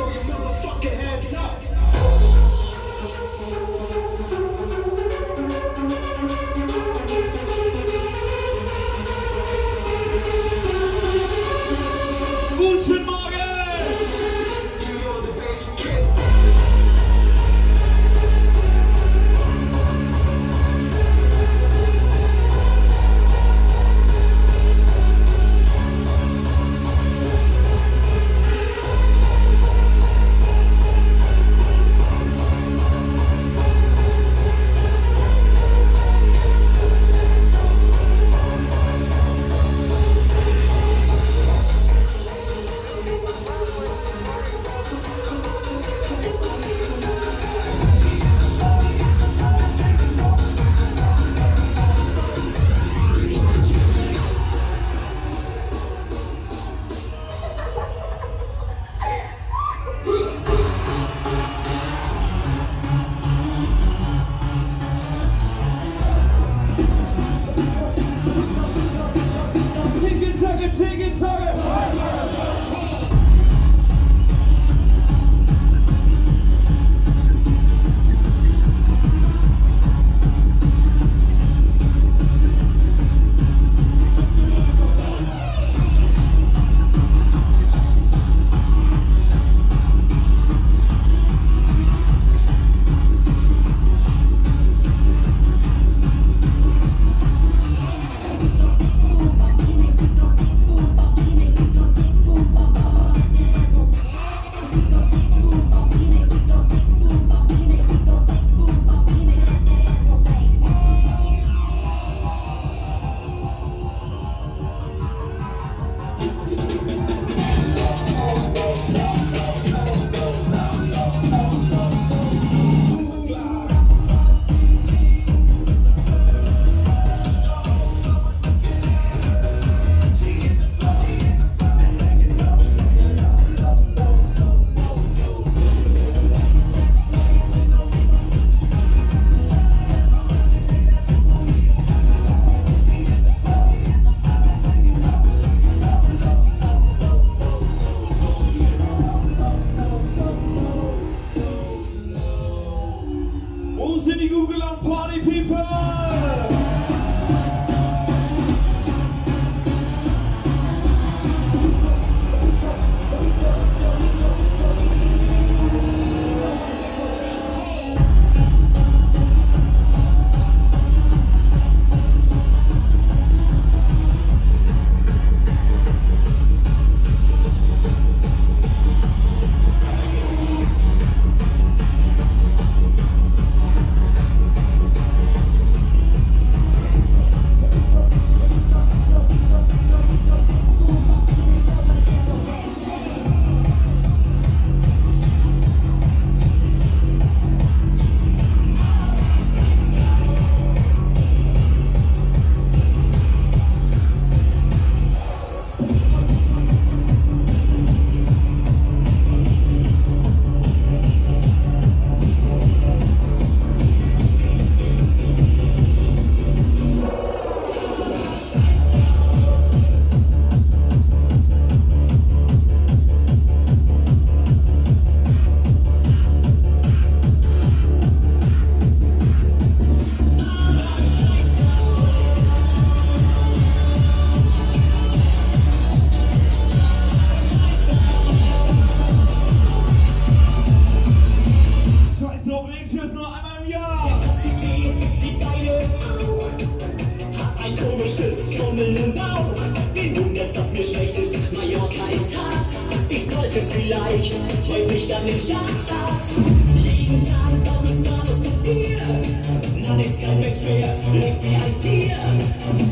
throw your motherfucking hands up. Now this guy makes me a the idea